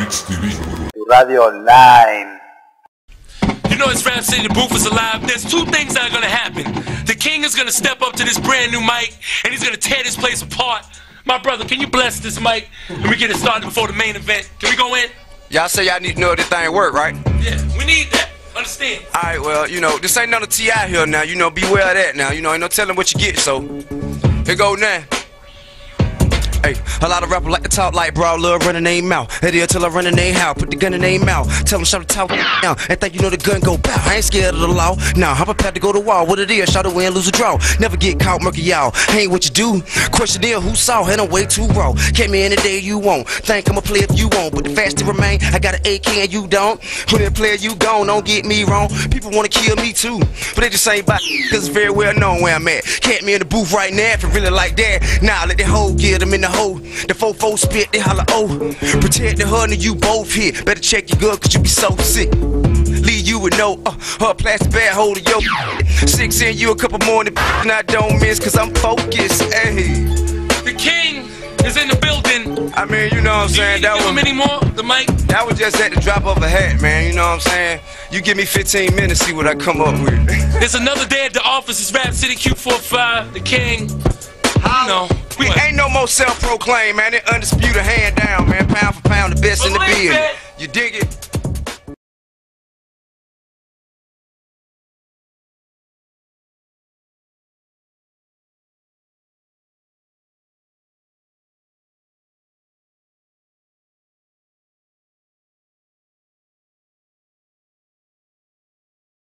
Rich TV. Radio online. You know it's Rap City, the booth is alive. There's two things that are gonna happen. The king is gonna step up to this brand new mic, and he's gonna tear this place apart. My brother, can you bless this mic? And we get it started before the main event. Can we go in? Y'all say y'all need to know if this thing work, right? Yeah, we need that. Understand? Alright, well, you know, this ain't none of T.I. here now. You know, beware of that now. You know, ain't no telling what you get, so here go now. Hey, a lot of rappers like to talk like bro, love running name out. Here till I run in name out. put the gun in their mouth. Tell them shout to talk now, and think you know the gun go bow. I ain't scared of the law. Nah, I'm prepared to go to war. What it is, shout to win, lose or draw. Never get caught, murky y'all. Ain't what you do. Question is, who saw? And I'm way too raw. Came in the day you won't. Think I'ma play if you won't, but the fast to remain, I got an AK and you don't. When a player you gone, don't get me wrong. People wanna kill me too, but they just ain't about cause it's very well known where I'm at. Can't me in the booth right now if it really like that. Nah, let the whole get them in the hole. The fofo spit, they holla oh. Protect the honey, you both hit. Better check your good, cause you be so sick. Leave you with no uh, her plastic bag holder, yo. Six in you a couple more, and I don't miss, cause I'm focused. Hey, The king is in the building. I mean, you know what I'm saying? That give him was, any more? The mic? that was just at the drop of a hat, man. You know what I'm saying? You give me 15 minutes, see what I come up with. There's another day at the office. It's Rap City Q45, the king. You know. We what? ain't no more self-proclaimed, man. It undisputed hand down, man. Pound for pound, the best in the Believe business. You dig it?